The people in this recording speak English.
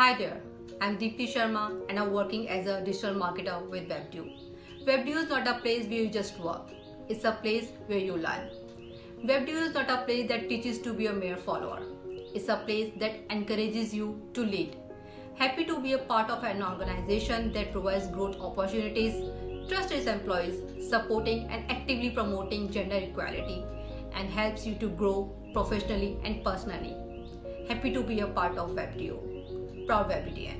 Hi there, I'm Deepti Sharma and I'm working as a digital marketer with webdew. webdew is not a place where you just work, it's a place where you learn. webdew is not a place that teaches to be a mere follower, it's a place that encourages you to lead. Happy to be a part of an organization that provides growth opportunities, trusts its employees, supporting and actively promoting gender equality, and helps you to grow professionally and personally. Happy to be a part of webdew. Probability है